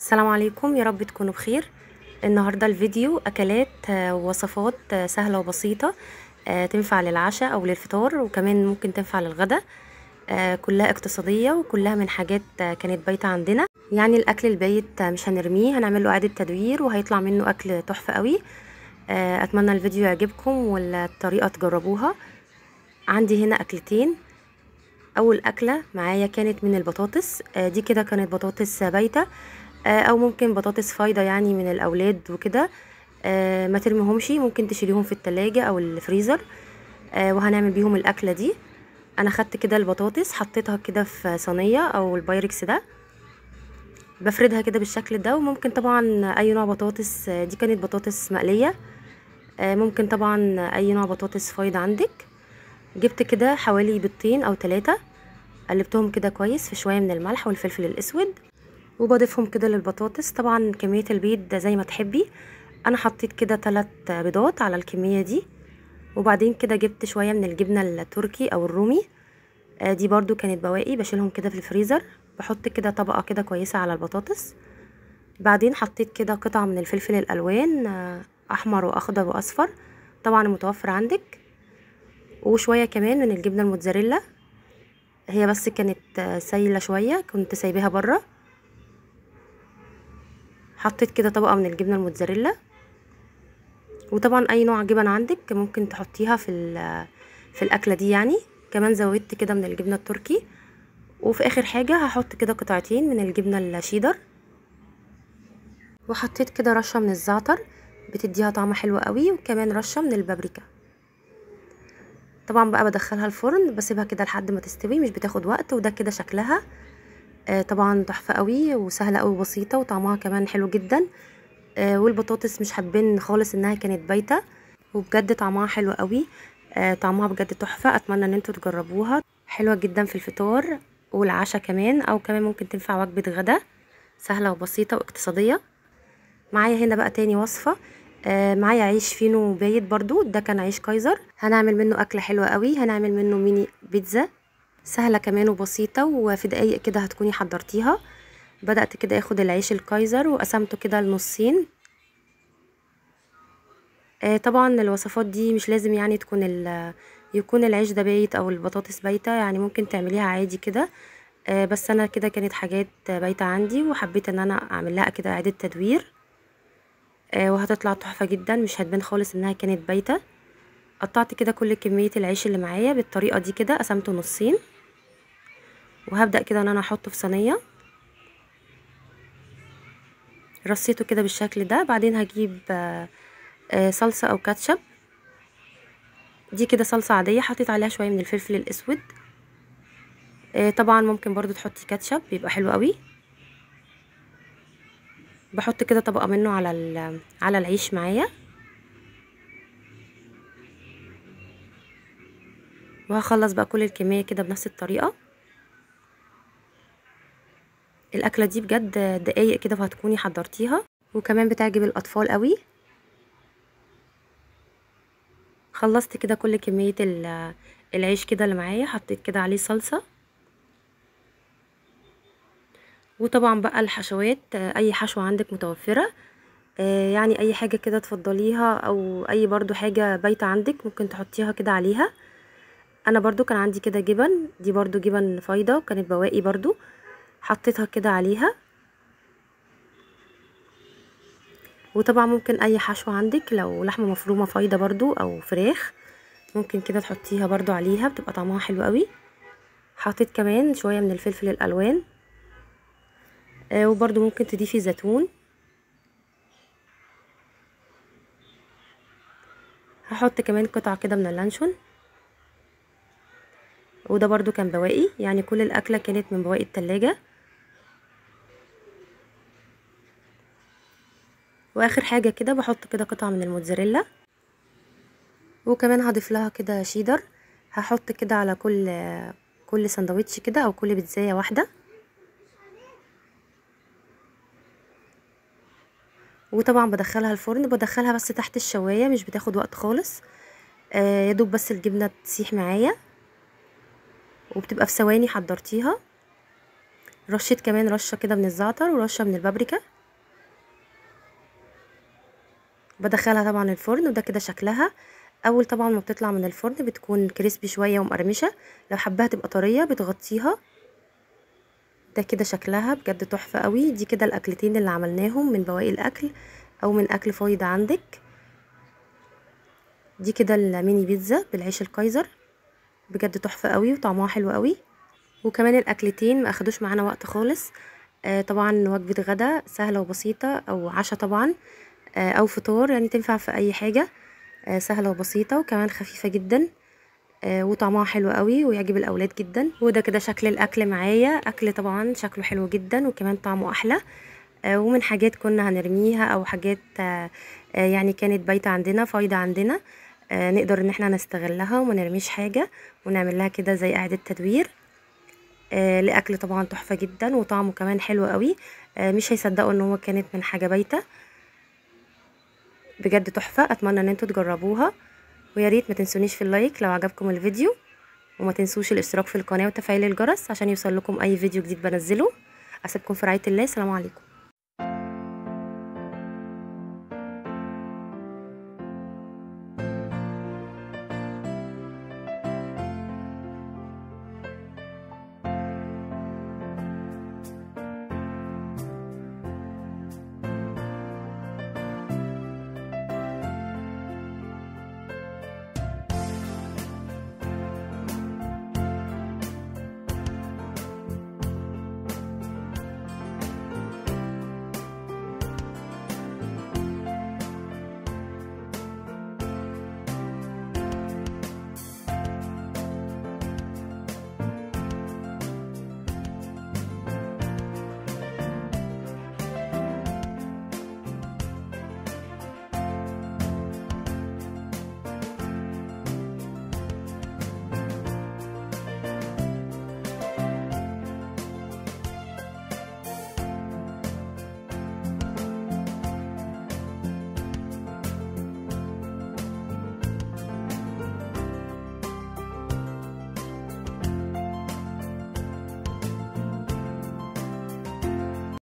السلام عليكم يا رب تكونوا بخير. النهاردة الفيديو أكلات آه، ووصفات آه، سهلة وبسيطة آه، تنفع للعشاء أو للفطار وكمان ممكن تنفع للغدا آه، كلها اقتصادية وكلها من حاجات آه، كانت بايتة عندنا. يعني الأكل البايت آه، مش هنرميه هنعمل له إعادة تدوير وهيطلع منه أكل تحفة قوي. آه، أتمنى الفيديو يعجبكم والطريقة تجربوها. عندي هنا أكلتين. أول أكلة معايا كانت من البطاطس. آه، دي كده كانت بطاطس بايتة. آه، أو ممكن بطاطس فايضة يعني من الأولاد وكده. آه، ما ترميهمش ممكن تشيليهم في التلاجة أو الفريزر. آه، وهنعمل بيهم الأكلة دي. أنا خدت كده البطاطس حطيتها كده في صينية أو البايركس ده. بفردها كده بالشكل ده وممكن طبعا أي نوع بطاطس. آه، دي كانت بطاطس مقلية. آه، ممكن طبعا أي نوع بطاطس فايض عندك. جبت كده حوالي بيضتين أو ثلاثة قلبتهم كده كويس في شوية من الملح والفلفل الأسود. وبضيفهم كده للبطاطس. طبعا كمية البيض زي ما تحبي. أنا حطيت كده ثلاث بيضات على الكمية دي. وبعدين كده جبت شوية من الجبنة التركي أو الرومي. آه، دي برضو كانت بواقي. بشيلهم كده في الفريزر. بحط كده طبقة كده كويسة على البطاطس. بعدين حطيت كده قطعة من الفلفل الألوان آه، أحمر وأخضر وأصفر. طبعا المتوفر عندك. وشوية كمان من الجبنة الموتزاريلا. هي بس كانت آه، سايلة شوية. كنت سايباها برا. حطيت كده طبقة من الجبنة الموتزاريلا. وطبعا أي نوع جبن عندك ممكن تحطيها في في الأكلة دي يعني. كمان زودت كده من الجبنة التركي. وفي آخر حاجة هحط كده قطعتين من الجبنة الشيدر. وحطيت كده رشة من الزعتر بتديها طعم حلو قوي. وكمان رشة من البابريكا. طبعا بقى بدخلها الفرن بسيبها كده لحد ما تستوي مش بتاخد وقت. وده كده شكلها. طبعا تحفة قوي وسهلة قوي وبسيطة وطعمها كمان حلو جدا. آه والبطاطس مش هتبان خالص إنها كانت بايتة وبجد طعمها حلو قوي. آه طعمها بجد تحفة. أتمنى إن أنتوا تجربوها. حلوة جدا في الفطار والعشاء كمان أو كمان ممكن تنفع وجبة غدا. سهلة وبسيطة واقتصادية. معايا هنا بقى تاني وصفة. آه معايا عيش فينو بايت برضو. ده كان عيش كايزر. هنعمل منه أكلة حلوة قوي. هنعمل منه ميني بيتزا. سهلة كمان وبسيطة وفي دقايق كده هتكوني حضرتيها. بدأت كده آخد العيش الكايزر وقسمته كده لنصين. آه طبعا الوصفات دي مش لازم يعني تكون يكون العيش ده بايت أو البطاطس بايتة يعني ممكن تعمليها عادي كده. آه بس أنا كده كانت حاجات بايتة عندي وحبيت إن أنا أعمل لها كده إعادة تدوير. آه وهتطلع تحفة جدا مش هتبان خالص إنها كانت بايتة. قطعت كده كل كمية العيش اللي معايا بالطريقة دي كده قسمته نصين. وهبدأ كده إن أنا أحطه في صينية. رصيته كده بالشكل ده. بعدين هجيب آه آه صلصة أو كاتشب. دي كده صلصة عادية. حطيت عليها شوية من الفلفل الأسود. آه طبعا ممكن برضو تحطي كاتشب بيبقى حلو قوي. بحط كده طبقة منه على على العيش معايا. وهخلص بقى كل الكمية كده بنفس الطريقة. الأكلة دي بجد دقايق كده وهتكوني حضرتيها. وكمان بتعجب الأطفال قوي. خلصت كده كل كمية العيش كده اللي معايا حطيت كده عليه صلصة. وطبعا بقى الحشوات أي حشوة عندك متوفرة. يعني أي حاجة كده تفضليها أو أي برضو حاجة بايتة عندك ممكن تحطيها كده عليها. أنا برضو كان عندي كده جبن دي برضو جبن فايضة وكانت بواقي برضو. حطيتها كده عليها. وطبعا ممكن أي حشوة عندك لو لحمة مفرومة فايضة برضو أو فراخ ممكن كده تحطيها برضو عليها بتبقى طعمها حلو قوي. حطيت كمان شوية من الفلفل الألوان. آه وبرضو ممكن تضيفي زيتون. هحط كمان قطعة كده من اللانشون. وده برضو كان بواقي يعني كل الأكلة كانت من بواقي التلاجة. واخر حاجة كده بحط كده قطعة من الموتزاريلا. وكمان هضيف لها كده شيدر. هحط كده على كل كل سندوتش كده أو كل بيتزاية واحدة. وطبعا بدخلها الفرن. بدخلها بس تحت الشواية مش بتاخد وقت خالص. آه يدوب بس الجبنة تسيح معايا. وبتبقى في ثواني حضرتيها. رشيت كمان رشة كده من الزعتر ورشة من البابريكا. بدخلها طبعا الفرن وده كده شكلها. أول طبعا ما بتطلع من الفرن بتكون كريسبي شوية ومقرمشة. لو حباها تبقى طرية بتغطيها. ده كده شكلها بجد تحفة قوي. دي كده الأكلتين اللي عملناهم من بواقي الأكل أو من أكل فايض عندك. دي كده الميني بيتزا بالعيش الكايزر. بجد تحفة قوي وطعمها حلو قوي. وكمان الأكلتين ما أخدوش معانا وقت خالص. آه طبعا وجبة غدا سهلة وبسيطة أو عشاء طبعا. أو فطار يعني تنفع في أي حاجة. آه سهلة وبسيطة وكمان خفيفة جدا. آه وطعمها حلو قوي ويعجب الأولاد جدا. وده كده شكل الأكل معايا. أكل طبعا شكله حلو جدا وكمان طعمه أحلى. آه ومن حاجات كنا هنرميها أو حاجات آه يعني كانت بايتة عندنا فايضه عندنا نقدر إن إحنا نستغلها وما نرميش حاجة ونعمل لها كده زي إعادة تدوير. للأكل طبعا تحفة جدا وطعمه كمان حلو قوي. مش هيصدقوا إن هو كانت من حاجة بايتة. بجد تحفة. أتمنى إن أنتوا تجربوها. ويا ريت ما تنسونيش في ال like لو عجبكم الفيديو. وما تنسوش الاشتراك في القناة وتفعيل الجرس عشان يوصل لكم أي فيديو جديد بنزله. أسيبكم في رعاية الله. السلام عليكم.